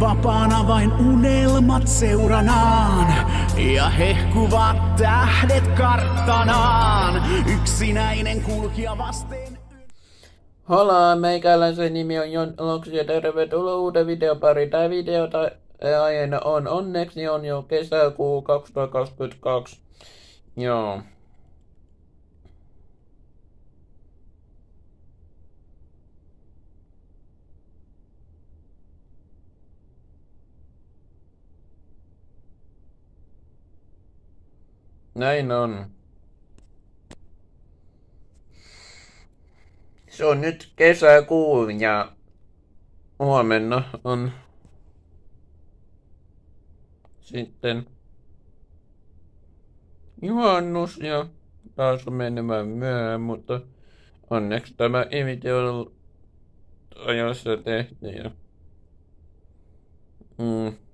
Vapaana vain unelmat seuranaan. Ja hehkuvat tähdet karttanaan. Yksinäinen kulkija vasten... Hola, meikäläisen nimi on Jon Loksi ja tervetuloa uuden videopari. Tämä videota aiheena on onneksi on jo kesäkuu 2022. Joo. Näin on. Se on nyt kesäkuu ja huomenna on sitten juhannus ja taas on menemään myöhään, mutta onneksi tämä on ajassa tehty ja mm.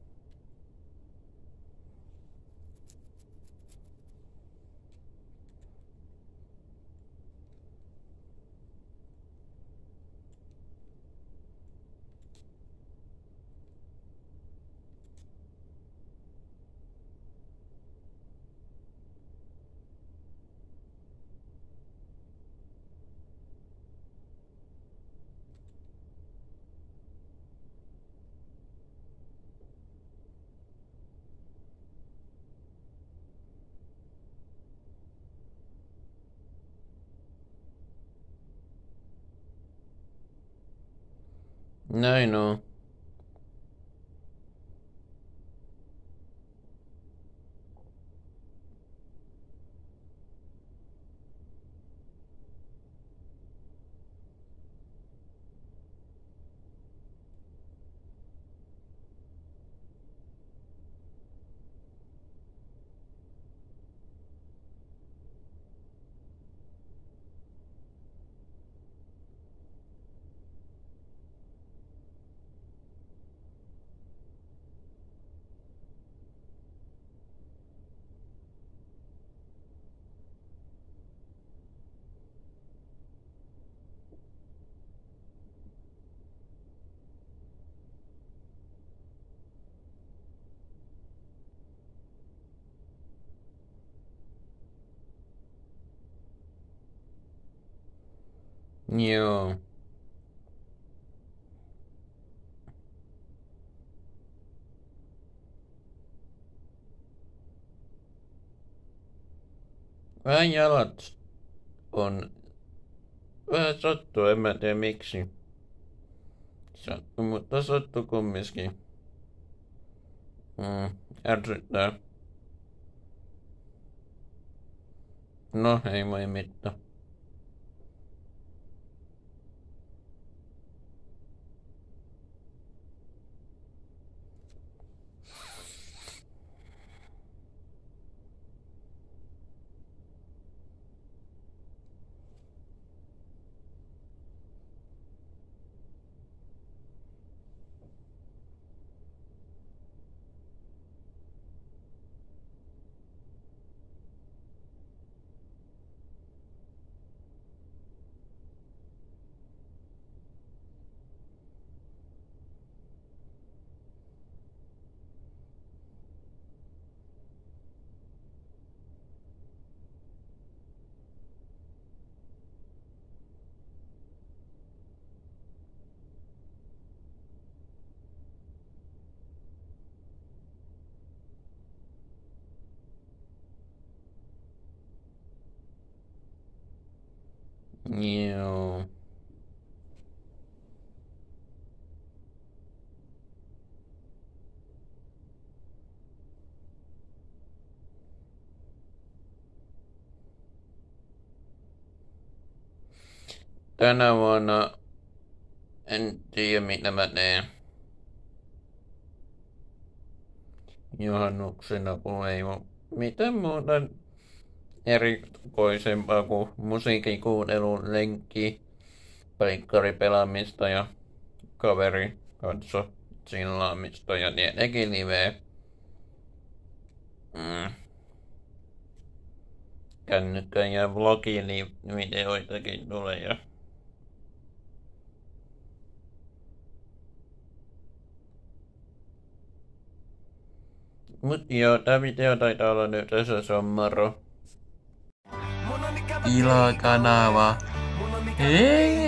Näin on. Joo. Vähän jalat on... Vähän sattuu, en mä tiedä miksi. Sattuu, mutta sattuu kumminkin. Mm, ärsyttää. No, ei voi mitään. Joo. Tänä vuonna en tiedä mitä mä teen. Juhannuksena kun ei ole mitään muuta erikoisempaa kuin musiikin kuuntelun lenkki, pelaamista ja kaveri katso sillaamista ja tietenkin live. Mm. Kännykkä ja vlogivideoitakin tulee ja Mut joo, tää video taitaa olla nyt tässä ila kanawa. Eh,